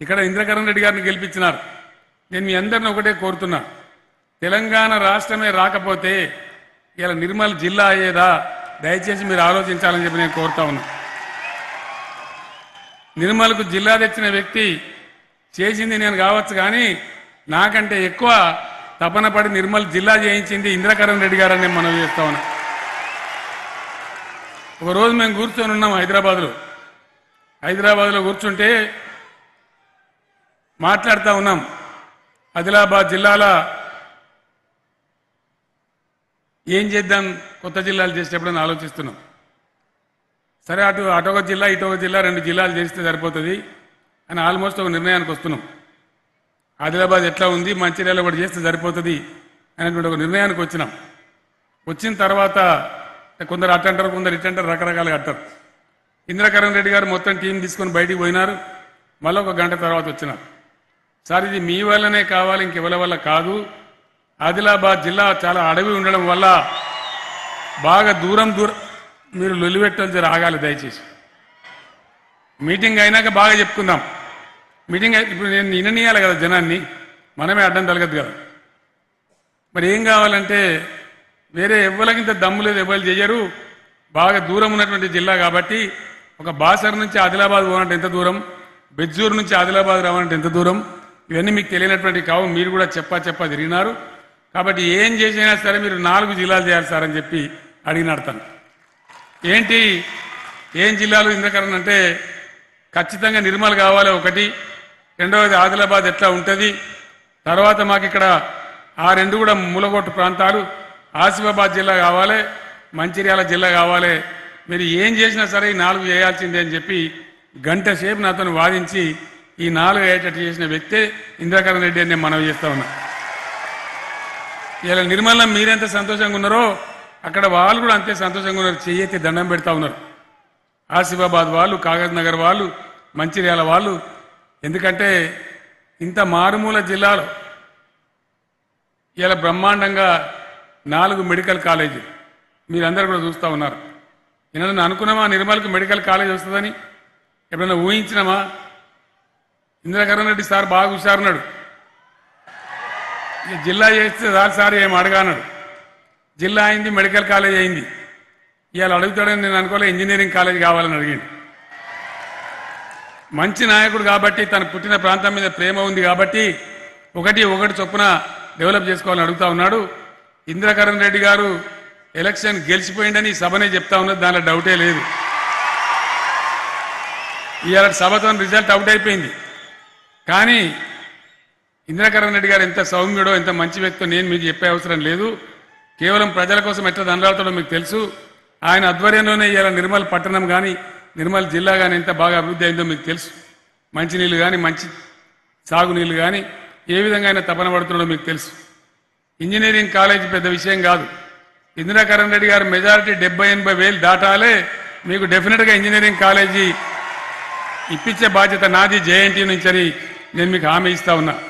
ఇక్కడ ఇంద్రకరణ్ రెడ్డి గారిని గెలిపించినారు. నేను మీ అందరిని ఒకటే కోరుతున్నా. తెలంగాణ రాష్ట్రమే రాకపోతే ఇలా నిర్మల్ జిల్లా అయ్యేదా? దయచేసి మీరు ఆలోచించాలని చెప్పి నేను కోరుతా ఉన్నా. నిర్మల్కు జిల్లా తెచ్చిన వ్యక్తి చేసింది నేను కావచ్చు కానీ నాకంటే ఎక్కువ తపన పడి నిర్మల్ జిల్లా చేయించింది ఇంద్రకరణ్ రెడ్డి గారని నేను మనం చేస్తా ఉన్నా. ఒకరోజు మేము కూర్చొని ఉన్నాం హైదరాబాద్లో. హైదరాబాద్లో కూర్చుంటే మాట్లాడుతూ ఉన్నాం. ఆదిలాబాద్ జిల్లాల ఏం చేద్దాం కొత్త జిల్లాలు చేసేటప్పుడని ఆలోచిస్తున్నాం. సరే అటు అటొక జిల్లా ఇటొక జిల్లా రెండు జిల్లాలు చేస్తే సరిపోతుంది అని ఆల్మోస్ట్ ఒక నిర్ణయానికి వస్తున్నాం. ఆదిలాబాద్ ఎట్లా ఉంది మంచిర్యాల కూడా చేస్తే సరిపోతుంది అనేటువంటి ఒక నిర్ణయానికి వచ్చినాం. వచ్చిన తర్వాత కొందరు అట్టంటారు కొందరు ఇట్టంటారు రకరకాలుగా అంటారు. ఇంద్రకరణ్ రెడ్డి గారు మొత్తం టీం తీసుకొని బయటికి పోయినారు. మళ్ళీ ఒక గంట తర్వాత వచ్చినారు. సార్ ఇది మీ వల్లనే కావాలి ఇంకెవరి వల్ల కాదు. ఆదిలాబాద్ జిల్లా చాలా అడవి ఉండడం వల్ల బాగా దూరం దూరం మీరు లొల్లిపెట్టడం జర ఆగాలి దయచేసి. మీటింగ్ అయినాక బాగా చెప్పుకుందాం. మీటింగ్ ఇప్పుడు నేను విననీయాలి కదా జనాన్ని. మనమే అడ్డం తలగదు కదా. మరి ఏం కావాలంటే వేరే ఎవ్వలకింత దమ్ము లేదు ఎవ్వరు చేయరు బాగా దూరం ఉన్నటువంటి జిల్లా కాబట్టి ఒక బాసర్ నుంచి ఆదిలాబాద్ పోవాలంటే ఎంత దూరం? బెజ్జూరు నుంచి ఆదిలాబాద్ రావాలంటే ఎంత దూరం? ఇవన్నీ మీకు తెలియనటువంటి కావు మీరు కూడా చెప్పా చెప్పా తిరిగినారు. కాబట్టి ఏం చేసినా సరే మీరు నాలుగు జిల్లాలు చేయాలి సార్ అని చెప్పి అడిగినాడు తను. ఏంటి? ఏం జిల్లాలు ఇంద్రకరణ్ అంటే ఖచ్చితంగా నిర్మల్ కావాలి ఒకటి రెండవది ఆదిలాబాద్ ఎట్లా ఉంటుంది తర్వాత మాకు ఇక్కడ ఆ రెండు కూడా మూలగొట్టు ప్రాంతాలు ఆసిఫాబాద్ జిల్లా కావాలి మంచిర్యాల జిల్లా కావాలి. మీరు ఏం చేసినా సరే ఈ నాలుగు చేయాల్సిందే అని చెప్పి గంట సేపు నాతో వాదించి ఈ నాలుగు అయ్యేటట్టు చేసిన వ్యక్తే ఇంద్రకరణ్ రెడ్డి అని నేను మనవి చేస్తా ఉన్నా. ఇలా నిర్మలం మీరెంత సంతోషంగా ఉన్నారో అక్కడ వాళ్ళు కూడా అంతే సంతోషంగా ఉన్నారు. చెయ్యెత్తి దండం పెడతా ఉన్నారు. ఆసిఫాబాద్ వాళ్ళు కాగజ్ నగర్ వాళ్ళు మంచిర్యాల వాళ్ళు ఎందుకంటే ఇంత మారుమూల జిల్లాలో ఇలా బ్రహ్మాండంగా నాలుగు మెడికల్ కాలేజీలు మీరందరూ కూడా చూస్తూ ఉన్నారు. నేను అనుకున్నామా నిర్మల్కి మెడికల్ కాలేజ్ వస్తుందని? ఎప్పుడైనా ఊహించినామా? ఇంద్రకరణ్ రెడ్డి సార్ బాగా హుషారున్నాడు. ఇక జిల్లా చేస్తే సార్ సార్ ఏం అడగానాడు. జిల్లా అయింది మెడికల్ కాలేజ్ అయింది. ఇవాళ అడుగుతాడని నేను అనుకోలే ఇంజనీరింగ్ కాలేజ్ కావాలని అడిగింది మంచి నాయకుడు కాబట్టి తన పుట్టిన ప్రాంతం మీద ప్రేమ ఉంది కాబట్టి ఒకటి ఒకటి చొప్పున డెవలప్ చేసుకోవాలని అడుగుతా ఉన్నాడు. ఇంద్రకరణ్ రెడ్డి గారు ఎలక్షన్ గెలిచిపోయిందని సభనే చెప్తా ఉన్నది దానిలో డౌటే లేదు. ఇవాళ సభతో రిజల్ట్ అవుట్ అయిపోయింది. కానీ ఇందిరాకరణ్ రెడ్డి గారు ఎంత సౌమ్యుడో ఎంత మంచి వ్యక్తో నేను మీకు చెప్పే అవసరం లేదు. కేవలం ప్రజల కోసం ఎట్లా దండలాడతాడో మీకు తెలుసు. ఆయన ఆధ్వర్యంలోనే ఇవాళ నిర్మల్ పట్టణం కానీ నిర్మల్ జిల్లా కానీ ఎంత బాగా అభివృద్ధి అయిందో మీకు తెలుసు. మంచినీళ్ళు కానీ మంచి సాగునీళ్ళు కానీ ఏ విధంగా ఆయన తపన పడుతున్నాడో మీకు తెలుసు. ఇంజనీరింగ్ కాలేజ్ పెద్ద విషయం కాదు. ఇందిరాకరణ్ రెడ్డి గారు మెజారిటీ డెబ్బై ఎనభై వేలు దాటాలే మీకు డెఫినెట్గా ఇంజనీరింగ్ కాలేజీ ఇప్పించే బాధ్యత నాది జేఎన్టీ నుంచి అని నేను మీకు హామీ ఇస్తా ఉన్నా.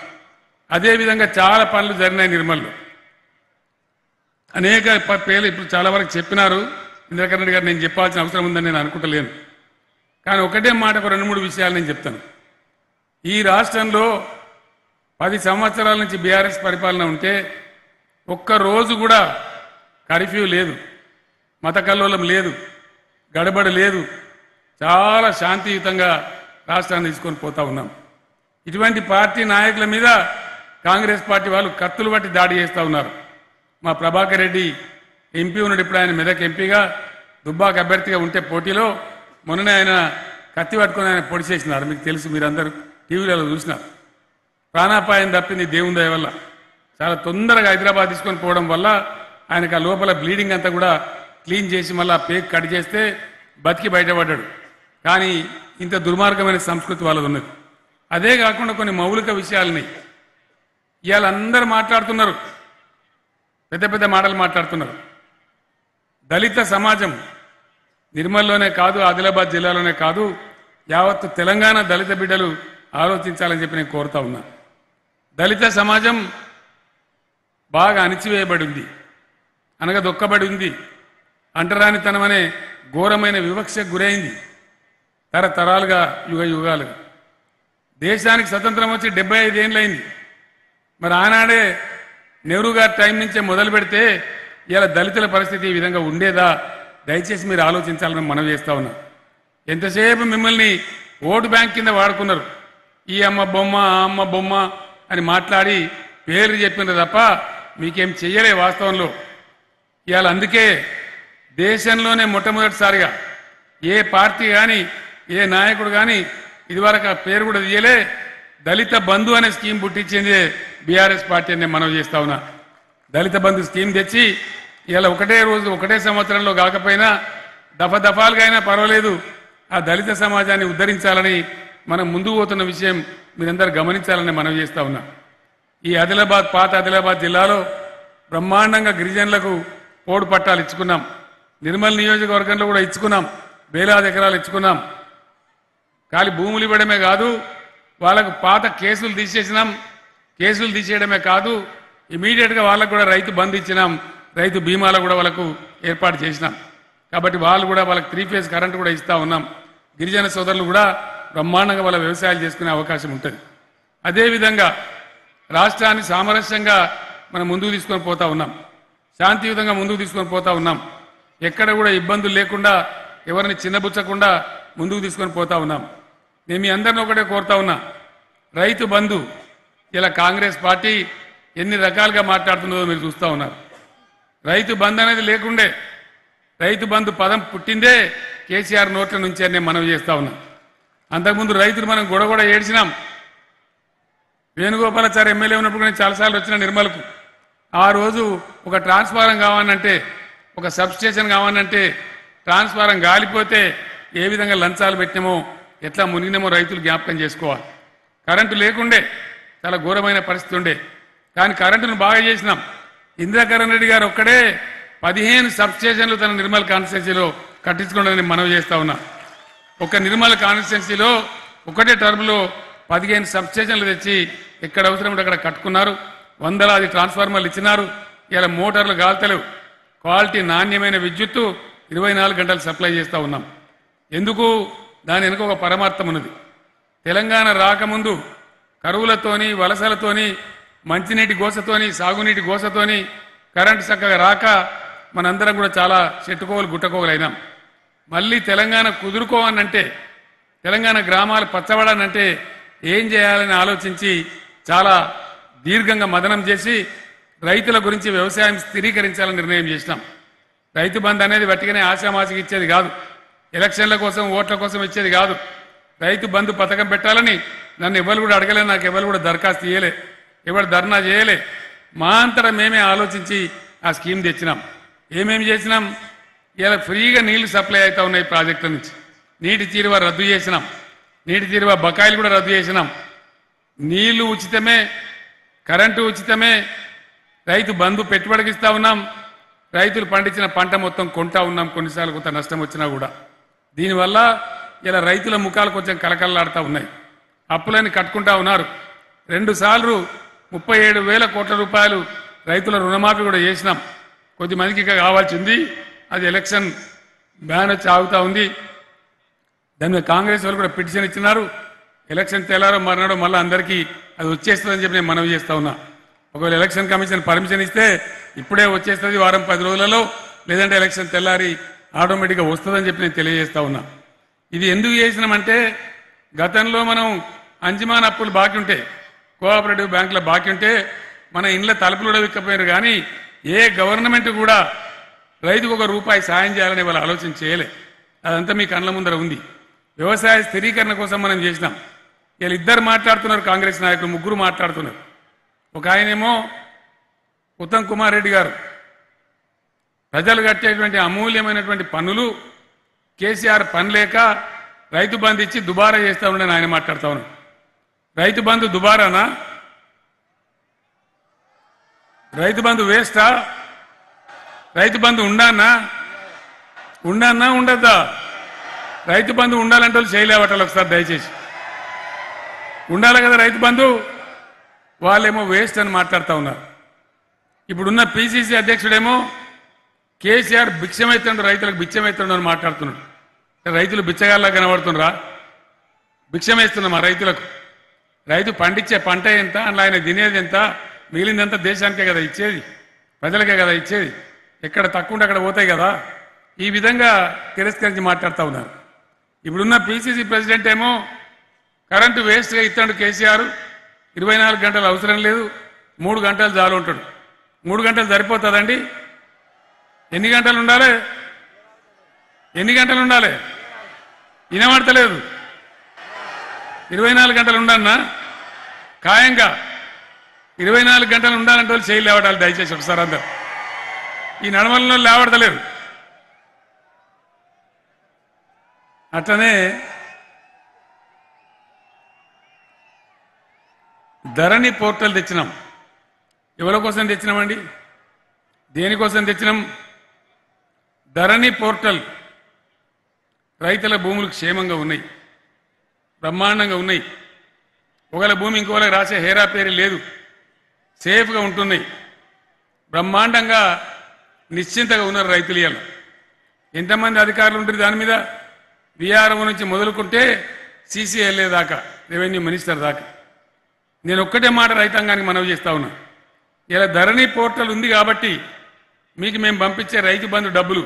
అదేవిధంగా చాలా పనులు జరిగినాయి నిర్మల్లో. అనేక పేర్లు ఇప్పుడు చాలా వరకు చెప్పినారు. ఇంద్రకరణ్ రెడ్డి గారు నేను చెప్పాల్సిన అవసరం ఉందని నేను అనుకుంటలేను. కానీ ఒకటే మాట ఒక రెండు మూడు విషయాలు నేను చెప్తాను. ఈ రాష్ట్రంలో పది సంవత్సరాల నుంచి బీఆర్ఎస్ పరిపాలన ఉంటే ఒక్క రోజు కూడా కర్ఫ్యూ లేదు. మత కల్లోలం లేదు. గడబడ లేదు. చాలా శాంతియుతంగా రాష్ట్రాన్ని తీసుకొని పోతా ఉన్నాం. ఇటువంటి పార్టీ నాయకుల మీద కాంగ్రెస్ పార్టీ వాళ్ళు కత్తులు బట్టి దాడి చేస్తూ ఉన్నారు. మా ప్రభాకర్ రెడ్డి ఎంపీ ఉన్నాడు ఇప్పుడు ఆయన మెదక్ ఎంపీగా దుబ్బాక అభ్యర్థిగా ఉంటే పోటీలో మొన్ననే ఆయన కత్తి పట్టుకొని ఆయన పొడి చేసినారు. మీకు తెలుసు మీరందరూ టీవీలలో చూసినారు. ప్రాణాపాయం తప్పింది దేవుని దయ వల్ల. చాలా తొందరగా హైదరాబాద్ తీసుకొని పోవడం వల్ల ఆయనకు ఆ లోపల బ్లీడింగ్ అంతా కూడా క్లీన్ చేసి మళ్ళీ ఆ పేక్ కట్ చేస్తే బతికి బయటపడ్డాడు. కానీ ఇంత దుర్మార్గమైన సంస్కృతి వాళ్ళది ఉన్నది. అదే కాకుండా కొన్ని మౌలిక విషయాలని. ఇవాళ అందరూ మాట్లాడుతున్నారు. పెద్ద పెద్ద మాటలు మాట్లాడుతున్నారు. దళిత సమాజం నిర్మల్లోనే కాదు ఆదిలాబాద్ జిల్లాలోనే కాదు యావత్ తెలంగాణ దళిత బిడ్డలు ఆలోచించాలని చెప్పి నేను కోరుతా ఉన్నా. దళిత సమాజం బాగా అణిచివేయబడి ఉంది అనగా దొక్కబడి ఉంది అంటరానితనం అనే ఘోరమైన వివక్షకు గురైంది. తరతరాలుగా యుగ యుగాలుగా. దేశానికి స్వతంత్రం వచ్చి డెబ్బై ఐదేళ్ళైంది మరి ఆనాడే నెహ్రూ గారి టైం నుంచే మొదలు పెడితే ఇలా దళితుల పరిస్థితి ఈ విధంగా ఉండేదా? దయచేసి మీరు ఆలోచించాలని మనం చేస్తా ఉన్నాం. ఎంతసేపు మిమ్మల్ని ఓటు బ్యాంక్ కింద వాడుకున్నారు? ఈ అమ్మ బొమ్మ ఆ అమ్మ బొమ్మ అని మాట్లాడి పేర్లు చెప్పినారు తప్ప మీకేం చెయ్యలే వాస్తవంలో. ఇవాళ అందుకే దేశంలోనే మొట్టమొదటిసారిగా ఏ పార్టీ కానీ ఏ నాయకుడు కానీ ఇదివరకు ఆ పేరు కూడా తీయలే. దళిత బంధు అనే స్కీమ్ పుట్టించింది బీఆర్ఎస్ పార్టీ అని నేను మనవి చేస్తా ఉన్నా. దళిత బంధు స్కీమ్ తెచ్చి ఇలా ఒకటే రోజు ఒకటే సంవత్సరంలో కాకపోయినా దఫ దఫాలుగా అయినా పర్వాలేదు. ఆ దళిత సమాజాన్ని ఉద్ధరించాలని మనం ముందుకు పోతున్న విషయం మీరందరూ గమనించాలని మనవి చేస్తా ఉన్నా. ఈ ఆదిలాబాద్ పాత ఆదిలాబాద్ జిల్లాలో బ్రహ్మాండంగా గిరిజనులకు పోడు పట్టాలు ఇచ్చుకున్నాం. నిర్మల్ నియోజకవర్గంలో కూడా ఇచ్చుకున్నాం. వేలాది ఎకరాలు ఇచ్చుకున్నాం. ఖాళీ భూములు ఇవ్వడమే కాదు వాళ్ళకు పాత కేసులు తీసేసినాం. కేసులు తీసేయడమే కాదు ఇమీడియట్గా వాళ్ళకు కూడా రైతు బంద్ ఇచ్చినాం. రైతు బీమాలు కూడా వాళ్ళకు ఏర్పాటు చేసినాం. కాబట్టి వాళ్ళు కూడా వాళ్ళకి త్రీ ఫేజ్ కరెంట్ కూడా ఇస్తూ ఉన్నాం. గిరిజన సోదరులు కూడా బ్రహ్మాండంగా వాళ్ళ వ్యవసాయాలు చేసుకునే అవకాశం ఉంటుంది. అదేవిధంగా రాష్ట్రాన్ని సామరస్యంగా మనం ముందుకు తీసుకొని పోతా ఉన్నాం. శాంతియుతంగా ముందుకు తీసుకొని పోతా ఉన్నాం. ఎక్కడ కూడా ఇబ్బందులు లేకుండా ఎవరిని చిన్నబుచ్చకుండా ముందుకు తీసుకొని పోతా ఉన్నాం. నేను మీ అందరిని ఒకటే కోరుతా ఉన్నా. రైతు బంధు ఇలా కాంగ్రెస్ పార్టీ ఎన్ని రకాలుగా మాట్లాడుతున్నదో మీరు చూస్తూ ఉన్నారు. రైతు బంధు అనేది లేకుండే రైతు బంధు పదం పుట్టిందే కేసీఆర్ నోట్ల నుంచి అని నేను మనవి చేస్తా ఉన్నా. అంతకుముందు రైతులు మనం గొడవ కూడా ఏడ్చినాం. వేణుగోపాలాచారి ఎమ్మెల్యే ఉన్నప్పుడు నేను చాలాసార్లు వచ్చిన నిర్మల్కు. ఆ రోజు ఒక ట్రాన్స్ఫారం కావాలంటే ఒక సబ్ స్టేషన్ కావాలంటే ట్రాన్స్ఫారం గాలిపోతే ఏ విధంగా లంచాలు పెట్టినామో ఎట్లా మునిగినామో రైతులు జ్ఞాపకం చేసుకోవాలి. కరెంటు లేకుండే చాలా ఘోరమైన పరిస్థితి ఉండే. కానీ కరెంటును బాగా చేసినాం. ఇందిరాకరణ్ రెడ్డి గారు ఒక్కడే పదిహేను సబ్ స్టేషన్లు తన నిర్మల్ కాన్స్టిట్యున్సీలో కట్టించుకోవడానికి మనవి చేస్తా ఉన్నా. ఒక నిర్మల్ కాన్స్టిట్యున్సీలో ఒకటే టర్మ్లో పదిహేను సబ్ స్టేషన్లు తెచ్చి ఎక్కడ అవసరం అక్కడ కట్టుకున్నారు. వందలాది ట్రాన్స్ఫార్మర్లు ఇచ్చినారు. ఇలా మోటార్లు గాల్తలేవు. క్వాలిటీ నాణ్యమైన విద్యుత్తు ఇరవై నాలుగు గంటలు సప్లై చేస్తూ ఉన్నాం. ఎందుకు? దాని వెనుక ఒక పరమార్థం ఉన్నది. తెలంగాణ రాకముందు కరువులతోని వలసలతోని మంచినీటి గోసతోని సాగునీటి గోసతోని కరెంటు చక్కగా రాక మనందరం కూడా చాలా చెట్టుకోవలు గుట్టకోవలు మళ్ళీ తెలంగాణ కుదురుకోవాలంటే తెలంగాణ గ్రామాలు పచ్చబడాలంటే ఏం చేయాలని ఆలోచించి చాలా దీర్ఘంగా మదనం చేసి రైతుల గురించి వ్యవసాయం స్థిరీకరించాలని నిర్ణయం చేసినాం. రైతు బంధు అనేది వట్టిగానే ఆశామాసికి ఇచ్చేది కాదు. ఎలక్షన్ల కోసం ఓట్ల కోసం ఇచ్చేది కాదు. రైతు బంధు పథకం పెట్టాలని నన్ను ఎవరు కూడా అడగలే నాకు ఎవరు కూడా దరఖాస్తు చేయలే ఎవరు ధర్నా చేయలే. మా అంతటా మేమే ఆలోచించి ఆ స్కీమ్ తెచ్చినాం. ఏమేమి చేసినాం? ఇలా ఫ్రీగా నీళ్ళు సప్లై అవుతా ఉన్నాయి ప్రాజెక్టుల నుంచి. నీటి తీరువ రద్దు చేసినాం. నీటి తీరువ బకాయిలు కూడా రద్దు చేసినాం. నీళ్ళు ఉచితమే కరెంటు ఉచితమే రైతు బంధు పెట్టుబడికి ఇస్తా ఉన్నాం. రైతులు పండించిన పంట మొత్తం కొంటా ఉన్నాం కొన్నిసార్లు కొంత నష్టం వచ్చినా కూడా. దీనివల్ల ఇలా రైతుల ముఖాలు కొంచెం కలకలలాడుతూ ఉన్నాయి. అప్పులని కట్టుకుంటా ఉన్నారు. రెండు సార్లు ముప్పై ఏడు వేల కోట్ల రూపాయలు రైతుల రుణమాఫీ కూడా చేసినాం. కొద్దిమందికి ఇక కావాల్సింది అది ఎలక్షన్ బ్యాన్ వచ్చి ఆగుతూ ఉంది. దాని మీద కాంగ్రెస్ వాళ్ళు కూడా పిటిషన్ ఇచ్చినారు. ఎలక్షన్ తెల్లారో మర్నాడో మళ్ళీ అందరికీ అది వచ్చేస్తుందని చెప్పి నేను మనవి చేస్తా ఉన్నా. ఒకవేళ ఎలక్షన్ కమిషన్ పర్మిషన్ ఇస్తే ఇప్పుడే వచ్చేస్తుంది వారం పది రోజులలో లేదంటే ఎలక్షన్ తెల్లారి ఆటోమేటిక్గా వస్తుందని చెప్పి నేను తెలియజేస్తా ఉన్నా. ఇది ఎందుకు చేసినామంటే గతంలో మనం అంజమాన్ అప్పులు బాకీ ఉంటే కోఆపరేటివ్ బ్యాంకుల బాకీ ఉంటే మన ఇండ్ల తలుపులు కూడా విక్కపోయారు కానీ ఏ గవర్నమెంట్ కూడా రైతుకు ఒక రూపాయి సాయం చేయాలని వాళ్ళు ఆలోచన చేయలే. అదంతా మీ కళ్ళ ముందర ఉంది. వ్యవసాయ స్థిరీకరణ కోసం మనం చేసినాం. వీళ్ళు ఇద్దరు మాట్లాడుతున్నారు కాంగ్రెస్ నాయకులు ముగ్గురు మాట్లాడుతున్నారు. ఒక ఆయనేమో ఉత్తమ్ కుమార్ రెడ్డి గారు. ప్రజలు కట్టేటువంటి అమూల్యమైనటువంటి పన్నులు కేసీఆర్ పని లేక రైతు బంధు ఇచ్చి దుబారా చేస్తా ఉండని ఆయన మాట్లాడుతా ఉన్నాడు రైతు బంధు దుబారానా? రైతు బంధు వేస్టా? రైతు బంధు ఉండానా? ఉండానా ఉండద్దా? రైతు బంధు ఉండాలంటే వాళ్ళు చేయలేవటాలు ఒకసారి దయచేసి. ఉండాలి కదా రైతు బంధు? వాళ్ళేమో వేస్ట్ అని మాట్లాడుతూ ఉన్నారు. ఇప్పుడున్న పిసిసి అధ్యక్షుడేమో కేసీఆర్ భిక్షమైతుండు రైతులకు బిచ్చమైతుండు అని మాట్లాడుతున్నాడు. రైతులు బిచ్చగాల్లా కనబడుతుండ్రా? భిక్షమేస్తున్నాం మా రైతులకు. రైతు పండించే పంట ఎంత అందులో ఆయన తినేది ఎంత మిగిలిందంతా దేశానికే కదా ఇచ్చేది ప్రజలకే కదా ఇచ్చేది. ఎక్కడ తక్కువ ఉంటే అక్కడ పోతాయి కదా. ఈ విధంగా తిరస్కరించి మాట్లాడుతూ ఉన్నారు. ఇప్పుడున్న పిసిసి ప్రెసిడెంట్ ఏమో కరెంటు వేస్ట్గా ఇస్తాడు కేసీఆర్. ఇరవై నాలుగు గంటలు అవసరం లేదు మూడు గంటలు చాలు ఉంటాడు మూడు గంటలు సరిపోతుందండి? ఎన్ని గంటలు ఉండాలి? ఎన్ని గంటలు ఉండాలి? వినబడతలేదు. ఇరవై నాలుగు గంటలు ఉండన్నా ఖాయంగా ఇరవై నాలుగు గంటలు ఉండాలంటే వాళ్ళు చేయలు లేవడాలి దయచేసి ఒకసారి అందరు. ఈ నడమలలో లేవడతలేరు అట్లనే ధరణి పోర్టల్ తెచ్చినాం. ఎవరి కోసం తెచ్చినామండి? దేనికోసం తెచ్చినాం? ధరణి పోర్టల్ రైతుల భూములు క్షేమంగా ఉన్నాయి బ్రహ్మాండంగా ఉన్నాయి. ఒకవేళ భూమి ఇంకోళ్ళకి రాసే హేరా పేరు లేదు సేఫ్గా ఉంటున్నాయి బ్రహ్మాండంగా నిశ్చింతగా ఉన్నారు రైతులు ఇవాళ. ఎంతమంది అధికారులు ఉంటారు దాని మీద? విఆర్ఓ నుంచి మొదలుకుంటే సీసీఎల్ఏ దాకా రెవెన్యూ మినిస్టర్ దాకా. నేను ఒక్కటే మాట రైతాంగానికి మనవి చేస్తా ఉన్నా. ఇలా ధరణి పోర్టల్ ఉంది కాబట్టి మీకు మేము పంపించే రైతు బంధు డబ్బులు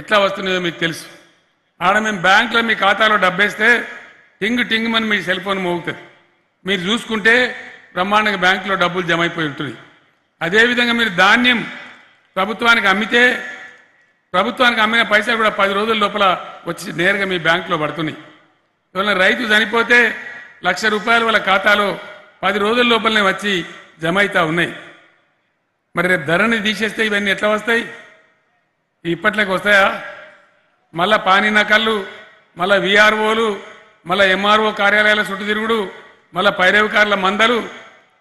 ఎట్లా వస్తున్నాయో మీకు తెలుసు. ఆడ మేము బ్యాంకులో మీ ఖాతాలో డబ్బేస్తే టింగ్ టింగ్ అని మీ సెల్ ఫోన్ మోగుతుంది. మీరు చూసుకుంటే బ్రహ్మాండంగా బ్యాంకులో డబ్బులు జమ అయిపోయి ఉంటుంది అదేవిధంగా మీరు ధాన్యం ప్రభుత్వానికి అమ్మితే ప్రభుత్వానికి అమ్మిన పైసలు కూడా పది రోజుల లోపల వచ్చి నేరుగా మీ బ్యాంకులో పడుతున్నాయి. ఎవరైనా రైతు చనిపోతే లక్ష రూపాయలు వాళ్ళ ఖాతాలో పది రోజుల లోపలనే వచ్చి జమ అవుతా ఉన్నాయి. మరి రేపు ధరని తీసేస్తే ఇవన్నీ ఎట్లా వస్తాయి? ఇప్పట్లోకి వస్తాయా? మళ్ళా పానీ నకళ్ళు మళ్ళా విఆర్ఓలు మళ్ళా ఎంఆర్ఓ కార్యాలయాల చుట్టూ తిరుగుడు మళ్ళా పైరవికారుల మందలు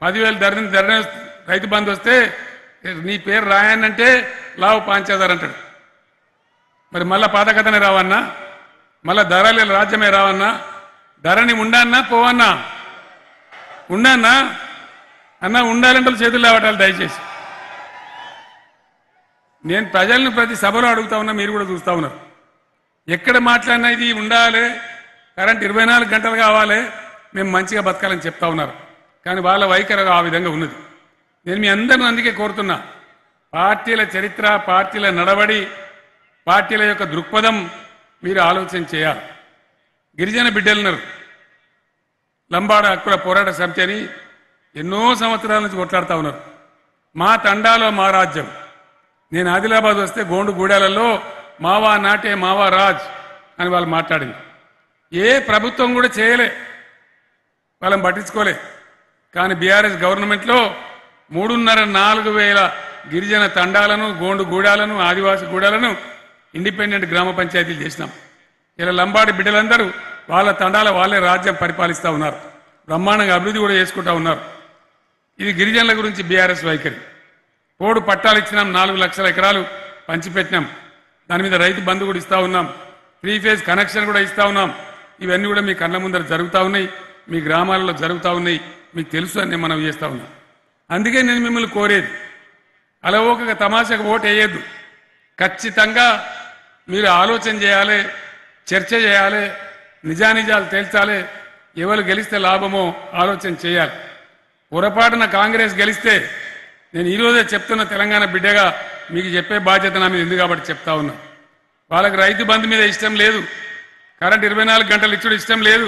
పదివేలు ధరని ధర రైతు బంధు వస్తే నీ పేరు రాయనంటే లావు పాంచేదారు అంటాడు. మరి మళ్ళా పాతకథనే రావన్నా? మళ్ళా ధరలే రాజ్యమే రావన్నా? ధరని ఉండన్నా? పోవన్నా? ఉండన్నా? అన్నా ఉండాలంటే వాళ్ళు చేతులు లేవటాలి దయచేసి. నేను ప్రజలను ప్రతి సభలో అడుగుతా ఉన్నా మీరు కూడా చూస్తూ ఉన్నారు. ఎక్కడ మాట్లాడినా ఇది ఉండాలి కరెంట్ ఇరవై నాలుగు గంటలు కావాలి మేము మంచిగా బతకాలని చెప్తా ఉన్నారు. కానీ వాళ్ళ వైఖరి ఆ విధంగా ఉన్నది. నేను మీ అందరిని అందుకే కోరుతున్నా పార్టీల చరిత్ర పార్టీల నడవడి పార్టీల యొక్క దృక్పథం మీరు ఆలోచన చేయాలి. గిరిజన బిడ్డలున్నారు. లంబాడ హక్కుల పోరాట సమితి అని ఎన్నో సంవత్సరాల నుంచి కొట్లాడుతూ ఉన్నారు. మా తండాలో మా రాజ్యం. నేను ఆదిలాబాద్ వస్తే గోండు గూడాలలో మావా నాటే మావా రాజ్ అని వాళ్ళు మాట్లాడింది. ఏ ప్రభుత్వం కూడా చేయలే. వాళ్ళని పట్టించుకోలే. కానీ బీఆర్ఎస్ గవర్నమెంట్లో మూడున్నర నాలుగు వేల గిరిజన తండాలను గోండు గూడాలను ఆదివాసి గూడాలను ఇండిపెండెంట్ గ్రామ పంచాయతీలు చేసినాం. ఇలా లంబాడి బిడ్డలందరూ వాళ్ళ తండాల వాళ్ళే రాజ్యం పరిపాలిస్తూ ఉన్నారు. బ్రహ్మాండంగా అభివృద్ధి కూడా చేసుకుంటా ఉన్నారు. ఇది గిరిజనుల గురించి బీఆర్ఎస్ వైఖరి. పోడు పట్టాలు ఇచ్చినాం నాలుగు లక్షల ఎకరాలు పంచిపెట్టినాం. దాని మీద రైతు బంధు కూడా ఇస్తా ఉన్నాం. త్రీ ఫేజ్ కనెక్షన్ కూడా ఇస్తా ఉన్నాం. ఇవన్నీ కూడా మీ కళ్ళ ముందర జరుగుతూ ఉన్నాయి. మీ గ్రామాలలో జరుగుతూ ఉన్నాయి. మీకు తెలుసు అని మనం చేస్తూ ఉన్నాం. అందుకే నేను మిమ్మల్ని కోరేది అలవోకగా తమాషకు ఓటు వేయద్దు. ఖచ్చితంగా మీరు ఆలోచన చేయాలి చర్చ చేయాలి నిజానిజాలు తేల్చాలి. ఎవరు గెలిస్తే లాభమో ఆలోచన చేయాలి. పొరపాటున కాంగ్రెస్ గెలిస్తే నేను ఈరోజే చెప్తున్న తెలంగాణ బిడ్డగా మీకు చెప్పే బాధ్యత నా మీద ఉంది కాబట్టి చెప్తా ఉన్నా. వాళ్ళకి రైతు బంధు మీద ఇష్టం లేదు. కరెంట్ ఇరవై నాలుగు గంటలు ఇచ్చుడు ఇష్టం లేదు.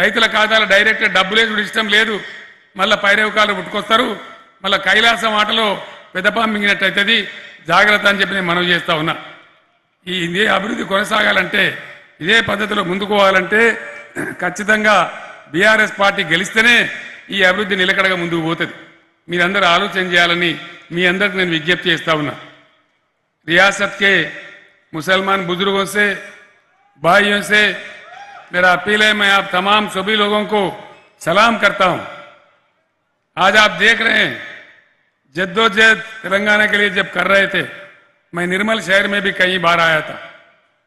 రైతుల ఖాతాలో డైరెక్ట్ డబ్బులు వేసుడు ఇష్టం లేదు. మళ్ళీ పైరవకాలు పుట్టుకొస్తారు. మళ్ళీ కైలాసం ఆటలో పెద్దపాం మింగినట్టు అవుతుంది జాగ్రత్త అని చెప్పి నేను మనవి చేస్తా ఉన్నా. ఈ ఇదే అభివృద్ధి కొనసాగాలంటే ఇదే పద్ధతిలో ముందుకు పోవాలంటే ఖచ్చితంగా బీఆర్ఎస్ పార్టీ గెలిస్తేనే ఈ అభివృద్ధి నిలకడగా ముందుకు పోతుంది. మీరందరూ ఆలోచన చేయాలని మీ అందరికి నేను విజ్ఞప్తి చేస్తా ఉన్నా रियासत के मुसलमान बुजुर्गों से भाइयों से मेरा अपील है मैं आप तमाम सभी लोगों को सलाम करता हूं आज आप देख रहे हैं जद्दोजहद तेलंगाना के लिए जब कर रहे थे मैं निर्मल शहर में भी कई बार आया था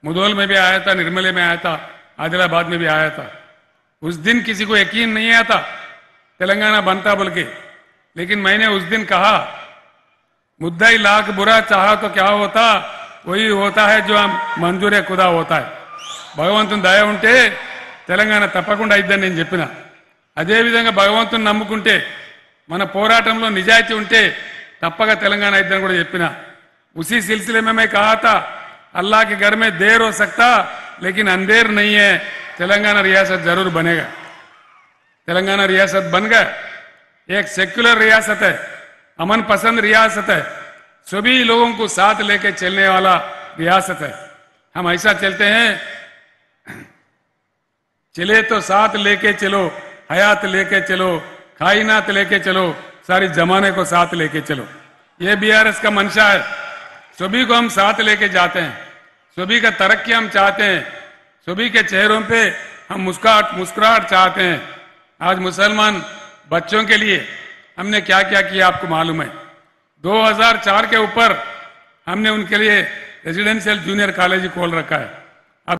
मुदोल में भी आया था निर्मले में आया था आदिलाबाद में भी आया था उस दिन किसी को यकीन नहीं आता तेलंगाना बनता बोल के लेकिन मैंने उस दिन कहा मुद्दा ही लाख बुरा चाहा तो क्या होता वही होता है जो మంజూరే ఖుదా होता है భగవంతుని దయ ఉంటే తెలంగాణ తప్పకుండా అయిద్దని నేను చెప్పిన అదేవిధంగా భగవంతుని నమ్ముకుంటే మన పోరాటంలో నిజాయితీ ఉంటే తప్పక తెలంగాణ అయిద్దని కూడా చెప్పిన उसी सिलसिले में मैं कहा था अल्लाह के घर में देर हो सकता लेकिन अंधेर नहीं है तेलंगाना रियासत जरूर बनेगा तेलंगाना रियासत बन गया एक सेक्युलर रियासत है, अमन पसंद रियासत है। सभी लोगों को साथ लेके चलने वाला रियासत है। हम ऐसा चलते हैं, चले तो साथ लेके चलो, हयात लेके चलो, कायनात लेके चलो, सारी जमाने को साथ लेके चलो। ये बीआरएस का मंशा है। सभी को हम साथ लेके जाते हैं। सभी का तरक्की हम चाहते हैं। सभी के चेहरों पे हम मुस्कुराहट मुस्कुराहट चाहते हैं। आज मुसलमान बच्चों के लिए हमने क्या क्या किया आपको मालूम है? 2004 के ऊपर हमने उनके लिए रेजिडेंशियल जूनियर कॉलेज खोल रखा है।